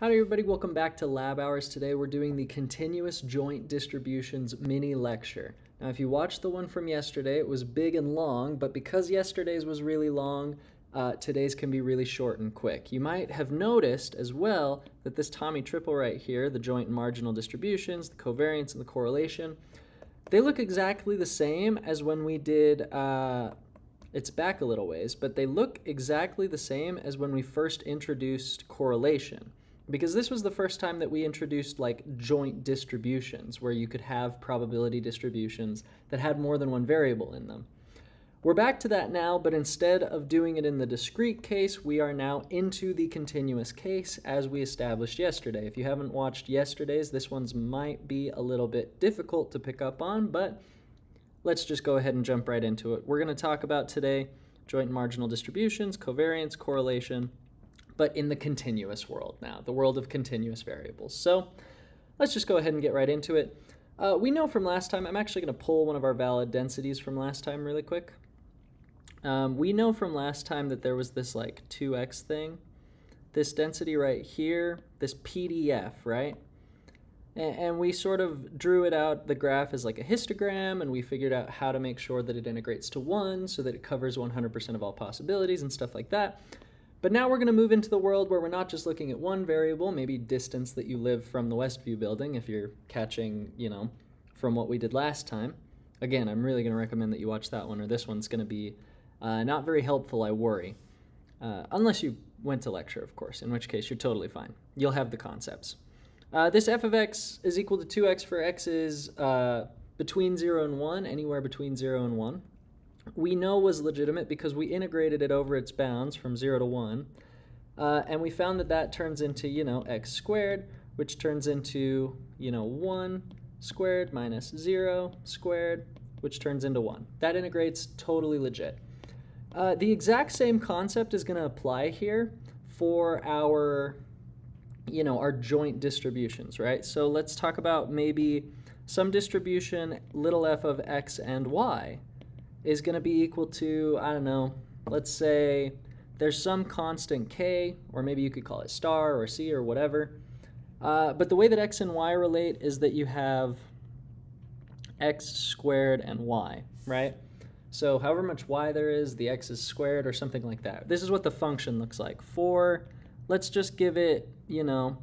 Howdy everybody, welcome back to Lab Hours. Today we're doing the Continuous Joint Distributions mini lecture. Now if you watched the one from yesterday, it was big and long, but because yesterday's was really long, uh, today's can be really short and quick. You might have noticed as well that this Tommy triple right here, the joint and marginal distributions, the covariance and the correlation, they look exactly the same as when we did, uh, it's back a little ways, but they look exactly the same as when we first introduced correlation because this was the first time that we introduced like joint distributions where you could have probability distributions that had more than one variable in them. We're back to that now, but instead of doing it in the discrete case, we are now into the continuous case as we established yesterday. If you haven't watched yesterday's, this one's might be a little bit difficult to pick up on, but let's just go ahead and jump right into it. We're going to talk about today joint marginal distributions, covariance, correlation, but in the continuous world now, the world of continuous variables. So let's just go ahead and get right into it. Uh, we know from last time, I'm actually going to pull one of our valid densities from last time really quick. Um, we know from last time that there was this like 2x thing. This density right here, this PDF, right? And, we sort of drew it out, the graph as like a histogram, and we figured out how to make sure that it integrates to 1 so that it covers 100% of all possibilities and stuff like that. But now we're going to move into the world where we're not just looking at one variable, maybe distance that you live from the Westview building if you're catching, you know, from what we did last time. Again, I'm really going to recommend that you watch that one or this one's going to be uh, not very helpful, I worry. Uh, unless you went to lecture, of course, in which case you're totally fine. You'll have the concepts. Uh, this f of x is equal to 2x for x is uh, between 0 and 1, anywhere between 0 and 1 we know was legitimate because we integrated it over its bounds from 0 to 1. Uh, and we found that that turns into, you know, x squared, which turns into, you know, 1 squared minus 0 squared, which turns into 1. That integrates totally legit. Uh, the exact same concept is going to apply here for our, you know, our joint distributions, right? So let's talk about maybe some distribution little f of x and y is going to be equal to, I don't know, let's say there's some constant k, or maybe you could call it star or c or whatever. Uh, but the way that x and y relate is that you have x squared and y, right? So however much y there is, the x is squared or something like that. This is what the function looks like. For, let's just give it, you know,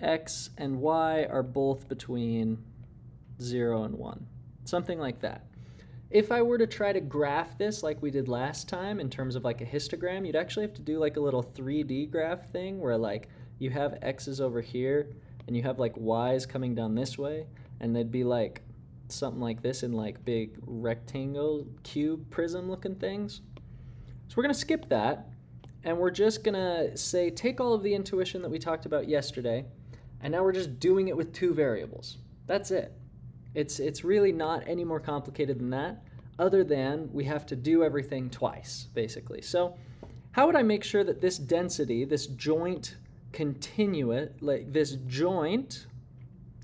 x and y are both between 0 and 1. Something like that. If I were to try to graph this like we did last time in terms of like a histogram, you'd actually have to do like a little 3D graph thing where like you have x's over here and you have like y's coming down this way and they'd be like something like this in like big rectangle cube prism looking things. So we're going to skip that and we're just going to say take all of the intuition that we talked about yesterday and now we're just doing it with two variables. That's it. It's, it's really not any more complicated than that, other than we have to do everything twice, basically. So how would I make sure that this density, this joint continuous, like this joint,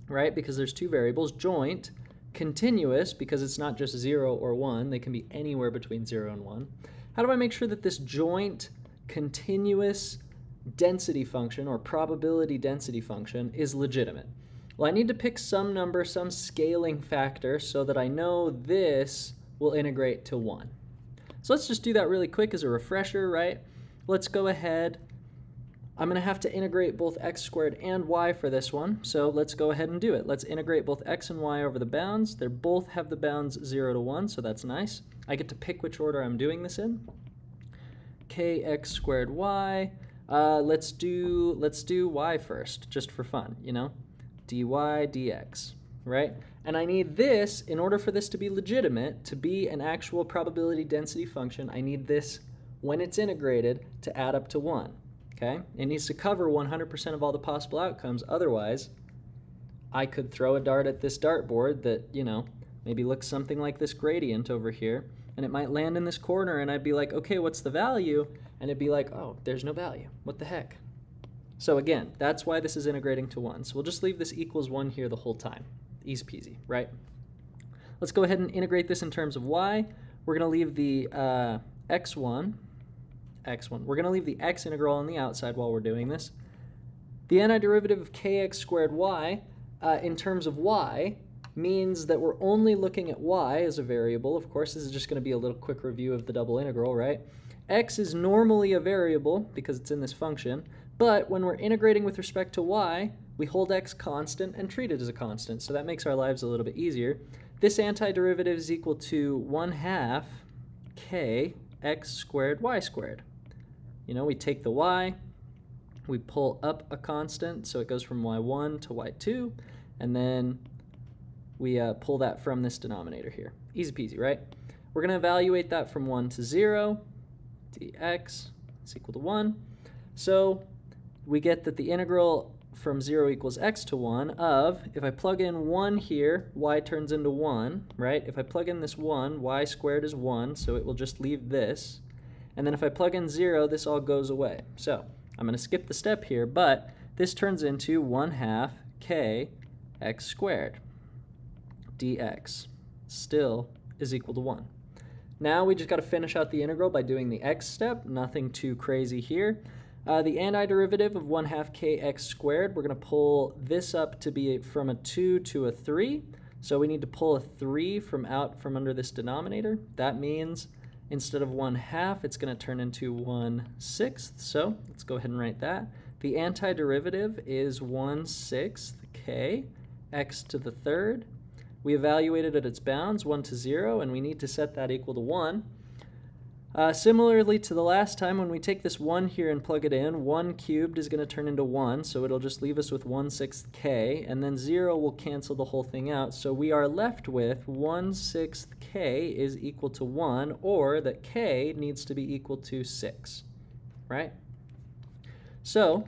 right, because there's two variables, joint, continuous, because it's not just 0 or 1, they can be anywhere between 0 and 1. How do I make sure that this joint continuous density function or probability density function is legitimate? Well, I need to pick some number, some scaling factor, so that I know this will integrate to 1. So let's just do that really quick as a refresher, right? Let's go ahead. I'm going to have to integrate both x squared and y for this one, so let's go ahead and do it. Let's integrate both x and y over the bounds. They both have the bounds 0 to 1, so that's nice. I get to pick which order I'm doing this in. kx squared y. Uh, let's do let's do y first, just for fun, you know dy dx, right? And I need this, in order for this to be legitimate, to be an actual probability density function, I need this, when it's integrated, to add up to 1, okay? It needs to cover 100% of all the possible outcomes, otherwise I could throw a dart at this dartboard that, you know, maybe looks something like this gradient over here, and it might land in this corner, and I'd be like, okay, what's the value? And it'd be like, oh, there's no value. What the heck? So again, that's why this is integrating to 1. So we'll just leave this equals 1 here the whole time. Easy peasy, right? Let's go ahead and integrate this in terms of y. We're going to leave the uh, x1, x1. We're going to leave the x integral on the outside while we're doing this. The antiderivative of kx squared y uh, in terms of y means that we're only looking at y as a variable. Of course, this is just going to be a little quick review of the double integral, right? x is normally a variable because it's in this function, but when we're integrating with respect to y, we hold x constant and treat it as a constant, so that makes our lives a little bit easier. This antiderivative is equal to 1 half k x squared y squared. You know, we take the y, we pull up a constant, so it goes from y1 to y2, and then we uh, pull that from this denominator here. Easy peasy, right? We're going to evaluate that from 1 to 0, dx is equal to 1. So we get that the integral from 0 equals x to 1 of, if I plug in 1 here, y turns into 1, right? If I plug in this 1, y squared is 1, so it will just leave this. And then if I plug in 0, this all goes away. So I'm going to skip the step here, but this turns into 1 half k x squared dx still is equal to 1. Now we just got to finish out the integral by doing the x step, nothing too crazy here. Uh, the antiderivative of 1 half kx squared, we're going to pull this up to be from a 2 to a 3. So we need to pull a 3 from out from under this denominator. That means instead of 1 half, it's going to turn into 1 sixth. So let's go ahead and write that. The antiderivative is 1 sixth k x to the third. We evaluated at its bounds, 1 to 0, and we need to set that equal to 1. Uh, similarly to the last time, when we take this 1 here and plug it in, 1 cubed is going to turn into 1, so it'll just leave us with 1 sixth k, and then 0 will cancel the whole thing out. So we are left with 1 sixth k is equal to 1, or that k needs to be equal to 6, right? So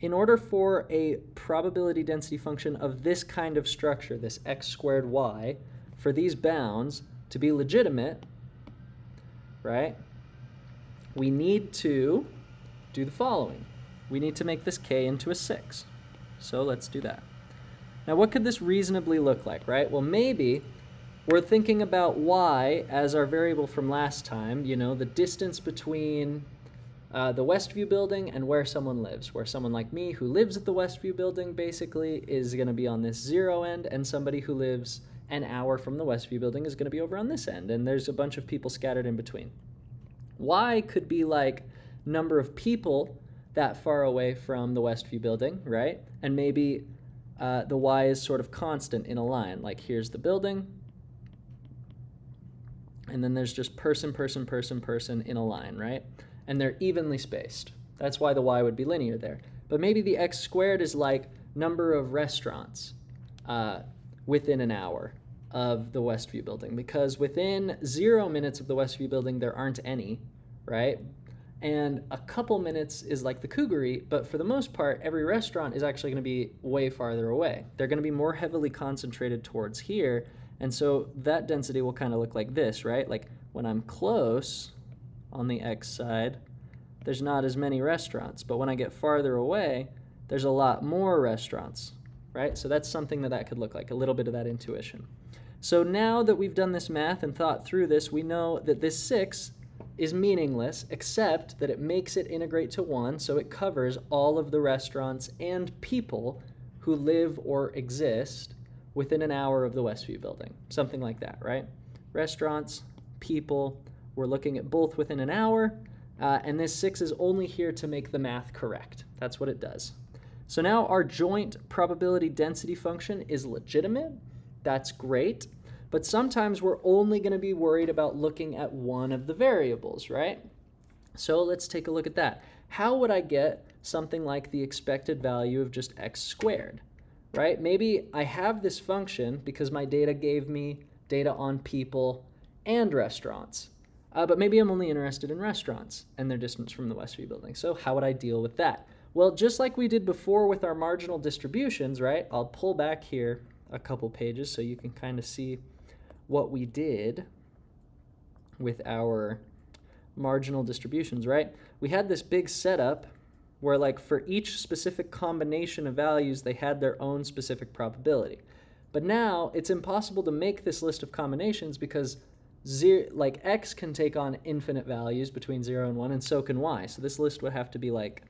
in order for a probability density function of this kind of structure, this x squared y, for these bounds to be legitimate, right, we need to do the following. We need to make this k into a 6. So let's do that. Now what could this reasonably look like, right? Well, maybe we're thinking about y as our variable from last time, you know, the distance between uh, the Westview building and where someone lives. Where someone like me who lives at the Westview building basically is going to be on this zero end, and somebody who lives an hour from the Westview building is going to be over on this end, and there's a bunch of people scattered in between. Y could be like number of people that far away from the Westview building, right? And maybe uh, the Y is sort of constant in a line. Like here's the building, and then there's just person, person, person, person in a line, right? And they're evenly spaced. That's why the Y would be linear there. But maybe the X squared is like number of restaurants uh, within an hour of the Westview building because within zero minutes of the Westview building, there aren't any, right? And a couple minutes is like the Cougar but for the most part, every restaurant is actually going to be way farther away. They're going to be more heavily concentrated towards here. And so that density will kind of look like this, right? Like when I'm close on the X side, there's not as many restaurants. But when I get farther away, there's a lot more restaurants, right? So that's something that that could look like, a little bit of that intuition. So now that we've done this math and thought through this, we know that this 6 is meaningless except that it makes it integrate to 1, so it covers all of the restaurants and people who live or exist within an hour of the Westview building. Something like that, right? Restaurants, people, we're looking at both within an hour, uh, and this 6 is only here to make the math correct. That's what it does. So now our joint probability density function is legitimate, that's great. But sometimes we're only going to be worried about looking at one of the variables, right? So let's take a look at that. How would I get something like the expected value of just x squared, right? Maybe I have this function because my data gave me data on people and restaurants. Uh, but maybe I'm only interested in restaurants and their distance from the Westview building. So how would I deal with that? Well, just like we did before with our marginal distributions, right? I'll pull back here a couple pages so you can kind of see what we did with our marginal distributions, right? We had this big setup where like for each specific combination of values, they had their own specific probability. But now it's impossible to make this list of combinations because zero, like x can take on infinite values between 0 and 1, and so can y. So this list would have to be like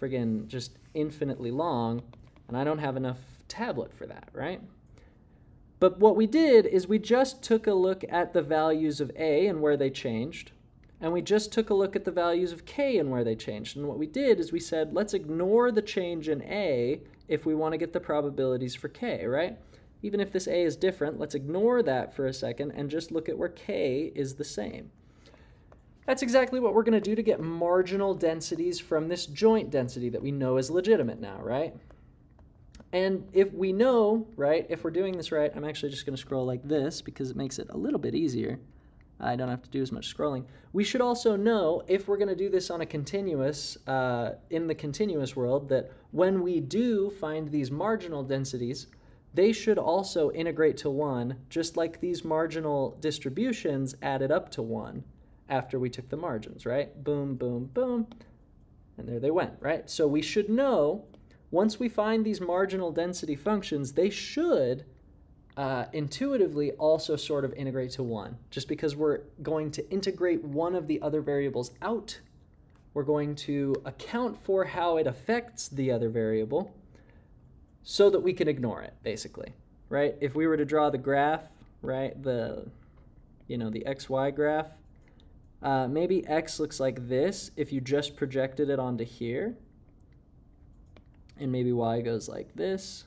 friggin' just infinitely long, and I don't have enough tablet for that, right? But what we did is we just took a look at the values of a and where they changed, and we just took a look at the values of k and where they changed. And what we did is we said, let's ignore the change in a if we want to get the probabilities for k, right? Even if this a is different, let's ignore that for a second and just look at where k is the same. That's exactly what we're going to do to get marginal densities from this joint density that we know is legitimate now, right? And if we know, right, if we're doing this right, I'm actually just going to scroll like this because it makes it a little bit easier. I don't have to do as much scrolling. We should also know, if we're going to do this on a continuous, uh, in the continuous world, that when we do find these marginal densities, they should also integrate to 1, just like these marginal distributions added up to 1 after we took the margins, right? Boom, boom, boom, and there they went, right? So we should know, once we find these marginal density functions, they should uh, intuitively also sort of integrate to 1. Just because we're going to integrate one of the other variables out, we're going to account for how it affects the other variable, so that we can ignore it, basically, right? If we were to draw the graph, right, the, you know, the xy graph, uh, maybe x looks like this if you just projected it onto here, and maybe y goes like this,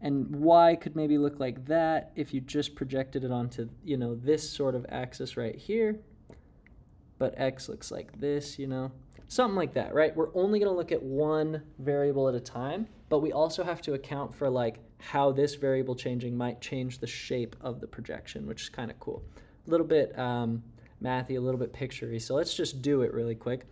and y could maybe look like that if you just projected it onto, you know, this sort of axis right here, but x looks like this, you know, something like that, right? We're only going to look at one variable at a time, but we also have to account for like how this variable changing might change the shape of the projection, which is kind of cool. A little bit um, mathy, a little bit picturey. So let's just do it really quick.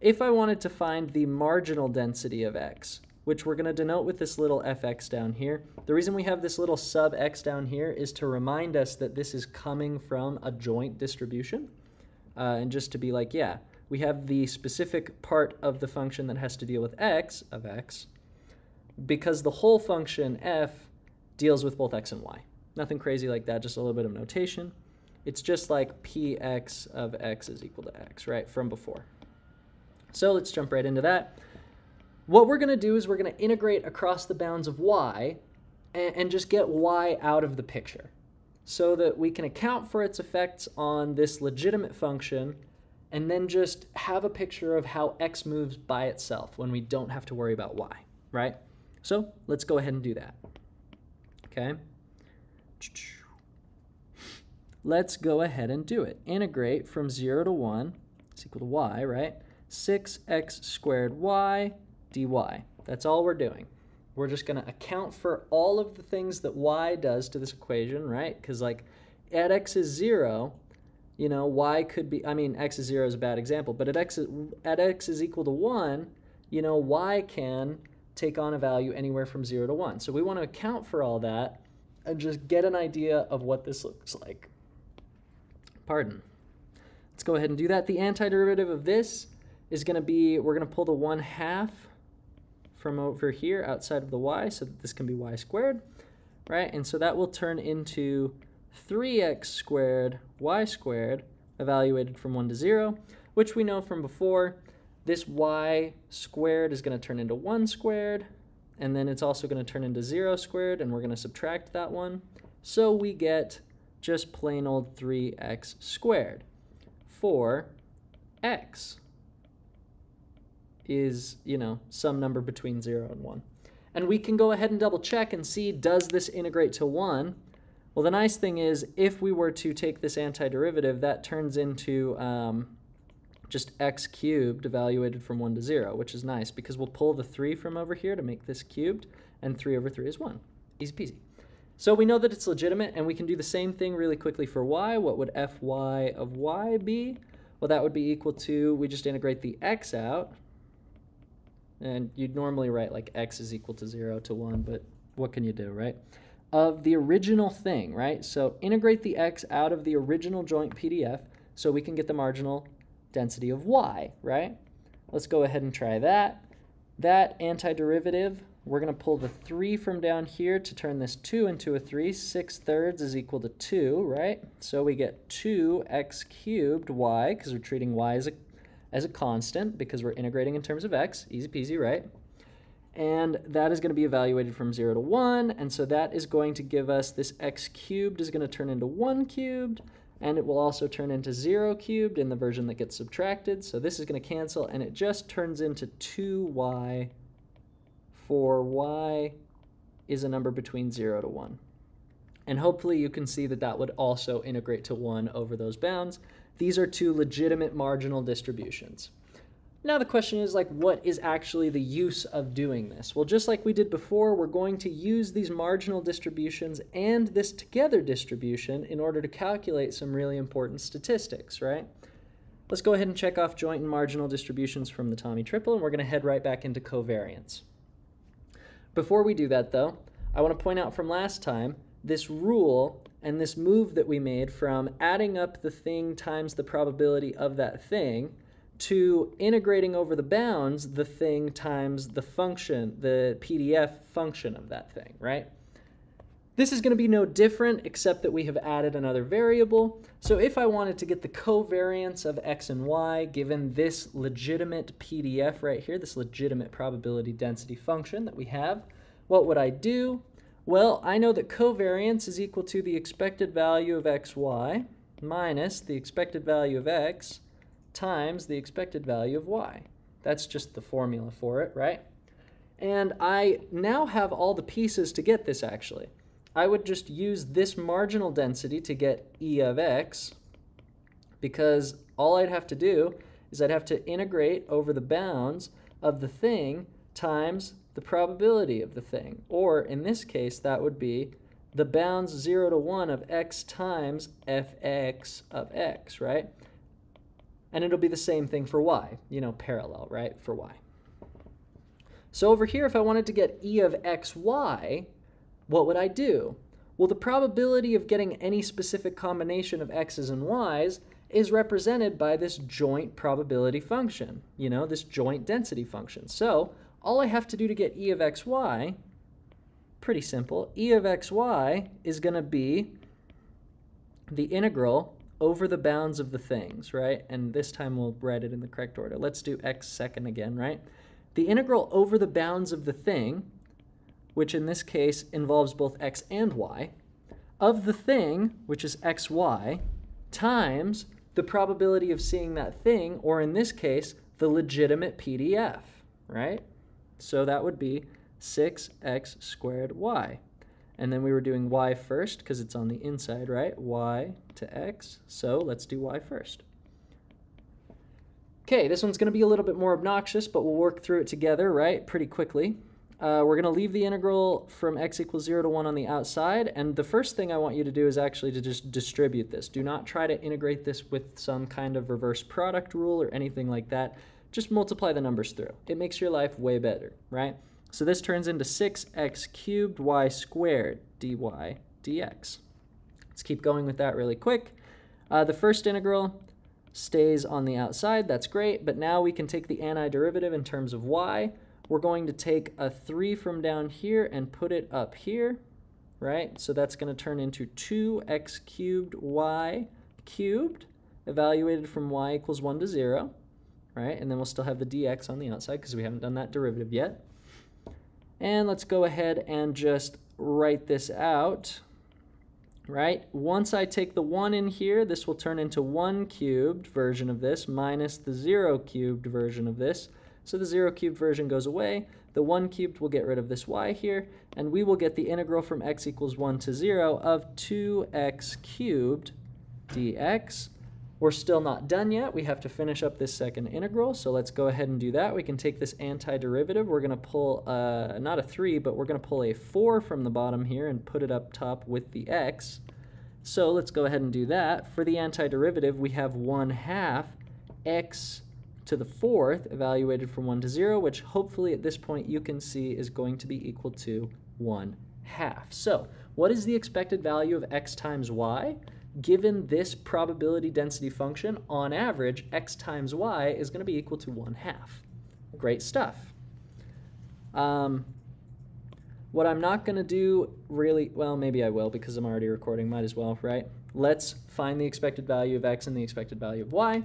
If I wanted to find the marginal density of x, which we're going to denote with this little fx down here. The reason we have this little sub x down here is to remind us that this is coming from a joint distribution. Uh, and just to be like, yeah, we have the specific part of the function that has to deal with x of x, because the whole function f deals with both x and y. Nothing crazy like that, just a little bit of notation. It's just like px of x is equal to x, right, from before. So let's jump right into that. What we're going to do is we're going to integrate across the bounds of y and, and just get y out of the picture so that we can account for its effects on this legitimate function and then just have a picture of how x moves by itself when we don't have to worry about y, right? So let's go ahead and do that. Okay. Let's go ahead and do it. Integrate from 0 to 1 is equal to y, right? 6x squared y dy. That's all we're doing. We're just going to account for all of the things that y does to this equation, right? Because like at x is 0, you know, y could be, I mean, x is 0 is a bad example, but at x, at x is equal to 1, you know, y can take on a value anywhere from 0 to 1. So we want to account for all that and just get an idea of what this looks like. Pardon. Let's go ahead and do that. The antiderivative of this is going to be, we're going to pull the 1 half from over here outside of the y so that this can be y squared, right? And so that will turn into 3x squared y squared evaluated from 1 to 0, which we know from before this y squared is going to turn into 1 squared, and then it's also going to turn into 0 squared, and we're going to subtract that one. So we get just plain old 3x squared for x is, you know, some number between 0 and 1. And we can go ahead and double check and see, does this integrate to 1? Well, the nice thing is, if we were to take this antiderivative, that turns into um, just x cubed evaluated from 1 to 0, which is nice because we'll pull the 3 from over here to make this cubed, and 3 over 3 is 1. Easy peasy. So we know that it's legitimate, and we can do the same thing really quickly for y. What would fy of y be? Well, that would be equal to, we just integrate the x out, and you'd normally write like x is equal to 0 to 1, but what can you do, right? Of the original thing, right? So integrate the x out of the original joint PDF so we can get the marginal density of y, right? Let's go ahead and try that. That antiderivative, we're going to pull the 3 from down here to turn this 2 into a 3. 6 thirds is equal to 2, right? So we get 2x cubed y, because we're treating y as a, as a constant because we're integrating in terms of x, easy peasy, right? And that is going to be evaluated from 0 to 1, and so that is going to give us this x cubed is going to turn into 1 cubed, and it will also turn into 0 cubed in the version that gets subtracted. So this is going to cancel, and it just turns into 2y for y is a number between 0 to 1. And hopefully you can see that that would also integrate to 1 over those bounds. These are two legitimate marginal distributions. Now the question is like, what is actually the use of doing this? Well, just like we did before, we're going to use these marginal distributions and this together distribution in order to calculate some really important statistics, right? Let's go ahead and check off joint and marginal distributions from the Tommy triple, and we're going to head right back into covariance. Before we do that, though, I want to point out from last time, this rule and this move that we made from adding up the thing times the probability of that thing to integrating over the bounds the thing times the function, the PDF function of that thing, right? This is going to be no different except that we have added another variable. So if I wanted to get the covariance of x and y given this legitimate PDF right here, this legitimate probability density function that we have, what would I do? Well, I know that covariance is equal to the expected value of xy minus the expected value of x times the expected value of y. That's just the formula for it, right? And I now have all the pieces to get this actually. I would just use this marginal density to get e of x because all I'd have to do is I'd have to integrate over the bounds of the thing times the probability of the thing. Or in this case, that would be the bounds 0 to 1 of x times fx of x, right? And it'll be the same thing for y, you know, parallel, right, for y. So over here, if I wanted to get e of xy, what would I do? Well, the probability of getting any specific combination of x's and y's is represented by this joint probability function, you know, this joint density function. So all I have to do to get e of xy, pretty simple, e of xy is going to be the integral over the bounds of the things, right? And this time we'll write it in the correct order. Let's do x second again, right? The integral over the bounds of the thing, which in this case involves both x and y, of the thing, which is xy, times the probability of seeing that thing, or in this case, the legitimate PDF, right? So that would be 6x squared y. And then we were doing y first because it's on the inside, right? y to x. So let's do y first. Okay, this one's going to be a little bit more obnoxious, but we'll work through it together, right, pretty quickly. Uh, we're going to leave the integral from x equals 0 to 1 on the outside, and the first thing I want you to do is actually to just distribute this. Do not try to integrate this with some kind of reverse product rule or anything like that. Just multiply the numbers through. It makes your life way better, right? So this turns into 6x cubed y squared dy dx. Let's keep going with that really quick. Uh, the first integral stays on the outside, that's great, but now we can take the antiderivative in terms of y. We're going to take a 3 from down here and put it up here, right? So that's going to turn into 2x cubed y cubed, evaluated from y equals 1 to 0, right? And then we'll still have the dx on the outside because we haven't done that derivative yet. And let's go ahead and just write this out, right? Once I take the 1 in here, this will turn into 1 cubed version of this minus the 0 cubed version of this. So the 0 cubed version goes away. The 1 cubed will get rid of this y here, and we will get the integral from x equals 1 to 0 of 2x cubed dx we're still not done yet. We have to finish up this second integral, so let's go ahead and do that. We can take this antiderivative. We're going to pull, uh, not a 3, but we're going to pull a 4 from the bottom here and put it up top with the x. So let's go ahead and do that. For the antiderivative, we have 1 half x to the fourth, evaluated from 1 to 0, which hopefully at this point you can see is going to be equal to 1 half. So what is the expected value of x times y? given this probability density function, on average, x times y is going to be equal to 1 half. Great stuff. Um, what I'm not going to do really, well, maybe I will because I'm already recording, might as well, right? Let's find the expected value of x and the expected value of y.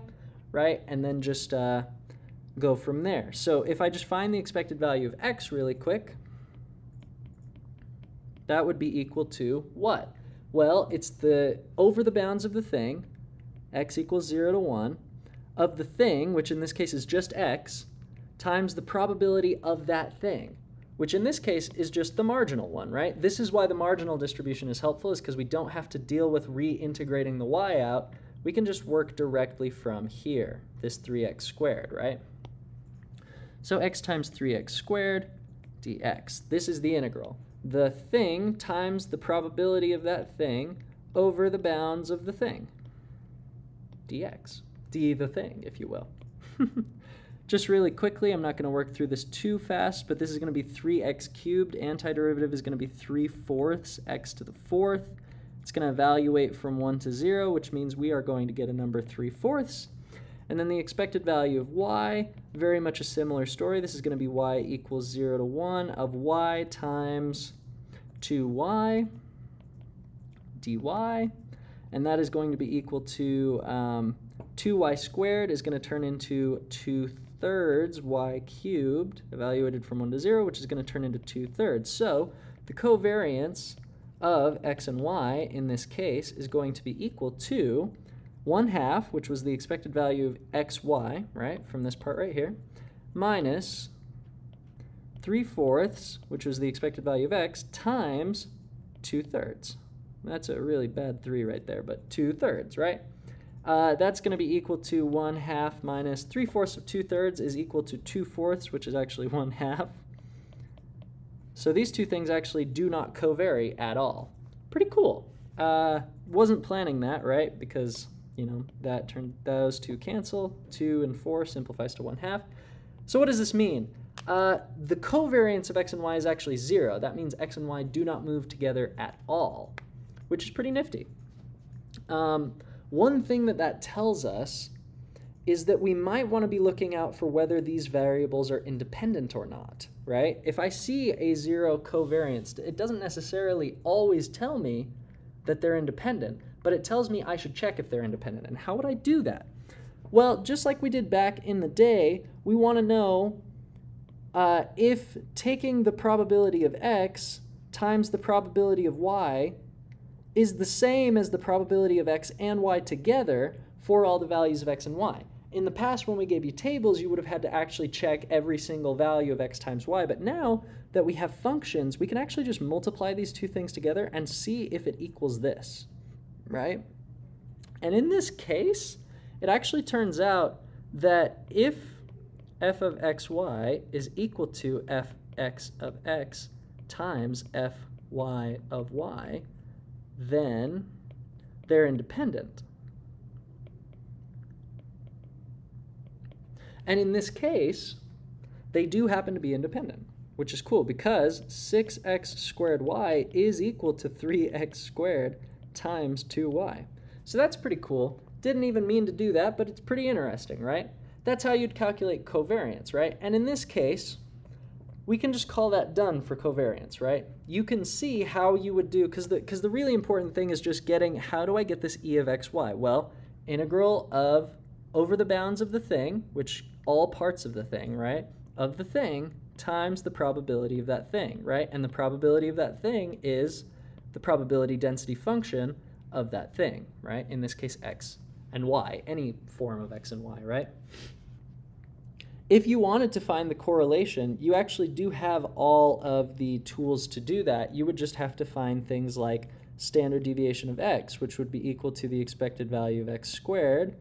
right? And then just uh, go from there. So if I just find the expected value of x really quick, that would be equal to what? Well, it's the over the bounds of the thing, x equals 0 to 1, of the thing, which in this case is just x, times the probability of that thing, which in this case is just the marginal one, right? This is why the marginal distribution is helpful, is because we don't have to deal with reintegrating the y out. We can just work directly from here, this 3x squared, right? So x times 3x squared dx. This is the integral. The thing times the probability of that thing over the bounds of the thing, dx. d the thing, if you will. Just really quickly, I'm not going to work through this too fast, but this is going to be 3x cubed. Antiderivative is going to be 3 fourths x to the fourth. It's going to evaluate from 1 to 0, which means we are going to get a number 3 fourths. And then the expected value of y, very much a similar story. This is going to be y equals 0 to 1 of y times 2y dy. And that is going to be equal to um, 2y squared is going to turn into 2 thirds y cubed, evaluated from 1 to 0, which is going to turn into 2 thirds. So the covariance of x and y in this case is going to be equal to 1 half, which was the expected value of xy, right, from this part right here, minus 3 fourths, which was the expected value of x, times 2 thirds. That's a really bad 3 right there, but 2 thirds, right? Uh, that's going to be equal to 1 half minus 3 fourths of 2 thirds is equal to 2 fourths, which is actually 1 half. So these two things actually do not covary at all. Pretty cool. Uh, wasn't planning that, right? Because you know, that turned those two cancel. 2 and 4 simplifies to 1 half. So what does this mean? Uh, the covariance of x and y is actually 0. That means x and y do not move together at all, which is pretty nifty. Um, one thing that that tells us is that we might want to be looking out for whether these variables are independent or not, right? If I see a zero covariance, it doesn't necessarily always tell me that they're independent, but it tells me I should check if they're independent. And how would I do that? Well, just like we did back in the day, we want to know uh, if taking the probability of x times the probability of y is the same as the probability of x and y together for all the values of x and y. In the past, when we gave you tables, you would have had to actually check every single value of x times y, but now that we have functions, we can actually just multiply these two things together and see if it equals this right? And in this case, it actually turns out that if f of xy is equal to fx of x times fy of y, then they're independent. And in this case, they do happen to be independent, which is cool because 6x squared y is equal to 3x squared times 2y. So that's pretty cool. Didn't even mean to do that, but it's pretty interesting, right? That's how you'd calculate covariance, right? And in this case, we can just call that done for covariance, right? You can see how you would do, because the, cause the really important thing is just getting, how do I get this e of xy? Well, integral of over the bounds of the thing, which all parts of the thing, right, of the thing, times the probability of that thing, right? And the probability of that thing is the probability density function of that thing, right? In this case, x and y, any form of x and y, right? If you wanted to find the correlation, you actually do have all of the tools to do that. You would just have to find things like standard deviation of x, which would be equal to the expected value of x squared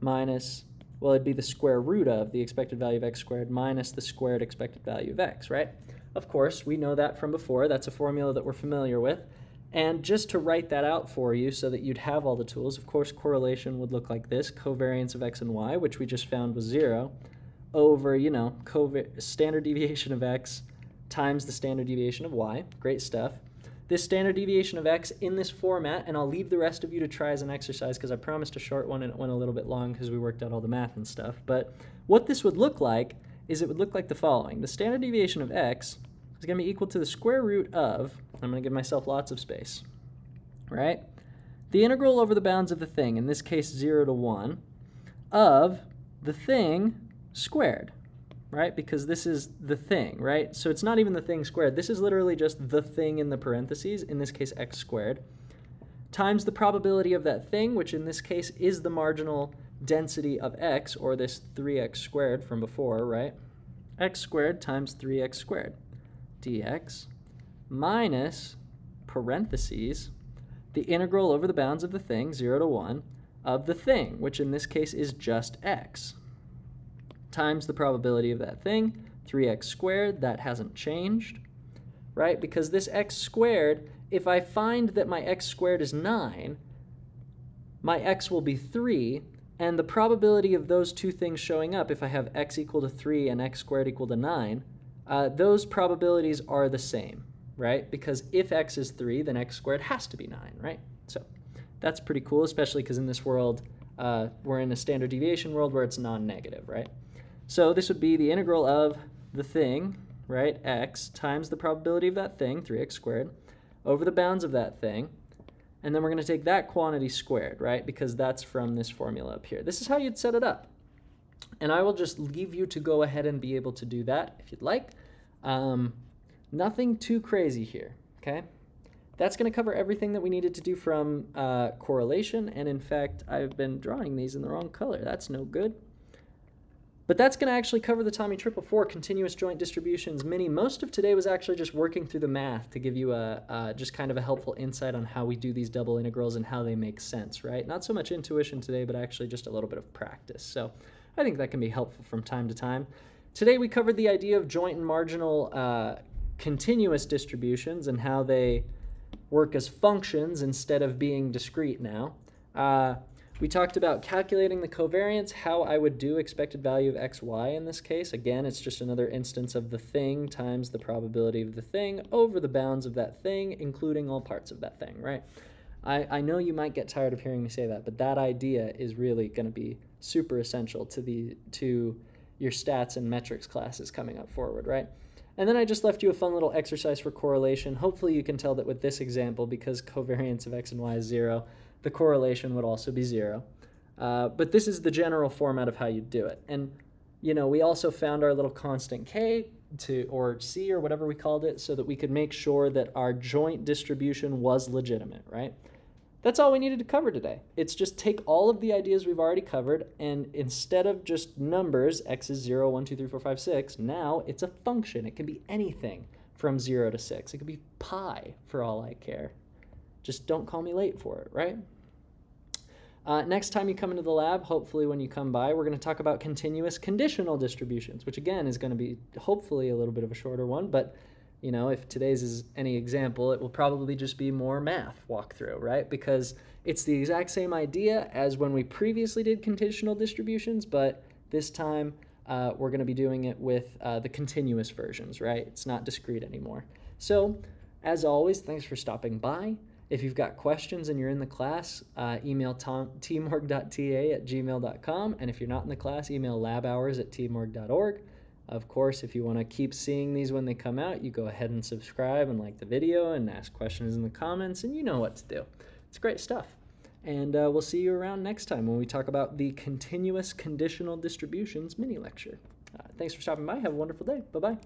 minus, well, it'd be the square root of the expected value of x squared minus the squared expected value of x, right? Of course, we know that from before. That's a formula that we're familiar with. And just to write that out for you so that you'd have all the tools, of course, correlation would look like this, covariance of x and y, which we just found was zero, over, you know, standard deviation of x times the standard deviation of y. Great stuff. This standard deviation of x in this format, and I'll leave the rest of you to try as an exercise because I promised a short one and it went a little bit long because we worked out all the math and stuff. But what this would look like is it would look like the following. The standard deviation of x is going to be equal to the square root of, I'm going to give myself lots of space, right? The integral over the bounds of the thing, in this case 0 to 1, of the thing squared, right? Because this is the thing, right? So it's not even the thing squared. This is literally just the thing in the parentheses, in this case x squared, times the probability of that thing, which in this case is the marginal density of x, or this 3x squared from before, right? x squared times 3x squared dx minus parentheses the integral over the bounds of the thing, 0 to 1, of the thing, which in this case is just x, times the probability of that thing, 3x squared, that hasn't changed, right? Because this x squared, if I find that my x squared is 9, my x will be 3, and the probability of those two things showing up, if I have x equal to 3 and x squared equal to 9, uh, those probabilities are the same, right? Because if x is 3, then x squared has to be 9, right? So that's pretty cool, especially because in this world, uh, we're in a standard deviation world where it's non-negative, right? So this would be the integral of the thing, right, x, times the probability of that thing, 3x squared, over the bounds of that thing, and then we're going to take that quantity squared, right? Because that's from this formula up here. This is how you'd set it up. And I will just leave you to go ahead and be able to do that if you'd like. Um, nothing too crazy here, okay? That's going to cover everything that we needed to do from uh, correlation. And in fact, I've been drawing these in the wrong color. That's no good. But that's going to actually cover the Tommy Triple for continuous joint distributions mini. Most of today was actually just working through the math to give you a uh, just kind of a helpful insight on how we do these double integrals and how they make sense, right? Not so much intuition today, but actually just a little bit of practice. So I think that can be helpful from time to time. Today we covered the idea of joint and marginal uh, continuous distributions and how they work as functions instead of being discrete now. Uh, we talked about calculating the covariance, how I would do expected value of xy in this case. Again, it's just another instance of the thing times the probability of the thing over the bounds of that thing, including all parts of that thing, right? I, I know you might get tired of hearing me say that, but that idea is really going to be super essential to the to your stats and metrics classes coming up forward, right? And then I just left you a fun little exercise for correlation. Hopefully you can tell that with this example, because covariance of x and y is zero, the correlation would also be zero. Uh, but this is the general format of how you do it. And, you know, we also found our little constant k to or c or whatever we called it so that we could make sure that our joint distribution was legitimate, right? That's all we needed to cover today. It's just take all of the ideas we've already covered, and instead of just numbers, x is 0, 1, 2, 3, 4, 5, 6, now it's a function. It can be anything from 0 to 6. It could be pi for all I care. Just don't call me late for it, right? Uh, next time you come into the lab, hopefully when you come by, we're going to talk about continuous conditional distributions, which again is going to be hopefully a little bit of a shorter one, but you know, if today's is any example, it will probably just be more math walkthrough, right? Because it's the exact same idea as when we previously did conditional distributions, but this time uh, we're going to be doing it with uh, the continuous versions, right? It's not discrete anymore. So, as always, thanks for stopping by. If you've got questions and you're in the class, uh, email tom, tmorg.ta at gmail.com. And if you're not in the class, email labhours at tmorg.org. Of course, if you want to keep seeing these when they come out, you go ahead and subscribe and like the video and ask questions in the comments, and you know what to do. It's great stuff. And uh, we'll see you around next time when we talk about the continuous conditional distributions mini lecture. Uh, thanks for stopping by. Have a wonderful day. Bye bye.